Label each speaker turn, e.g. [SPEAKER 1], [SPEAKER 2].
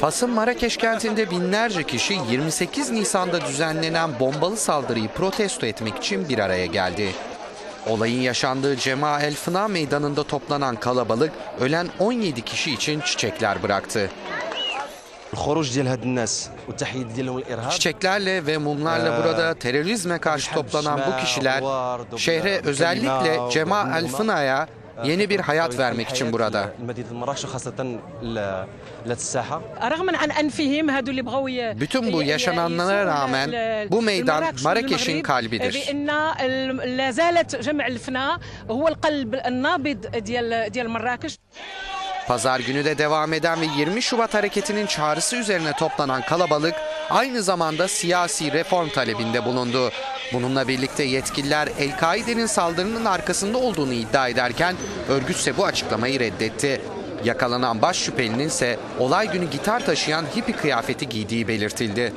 [SPEAKER 1] Fas'ın Marrakeş kentinde binlerce kişi 28 Nisan'da düzenlenen bombalı saldırıyı protesto etmek için bir araya geldi. Olayın yaşandığı Cema El Fına meydanında toplanan kalabalık ölen 17 kişi için çiçekler bıraktı. Çiçeklerle ve mumlarla burada terörizme karşı toplanan bu kişiler şehre özellikle Cema El Fına'ya yeni bir hayat vermek için burada. Bütün bu yaşananlara rağmen bu meydan Marrakeş'in kalbidir. Pazar günü de devam eden ve 20 Şubat hareketinin çağrısı üzerine toplanan kalabalık aynı zamanda siyasi reform talebinde bulundu. Bununla birlikte yetkililer El-Kaide'nin saldırının arkasında olduğunu iddia ederken örgütse bu açıklamayı reddetti. Yakalanan baş şüphelinin ise olay günü gitar taşıyan hippi kıyafeti giydiği belirtildi.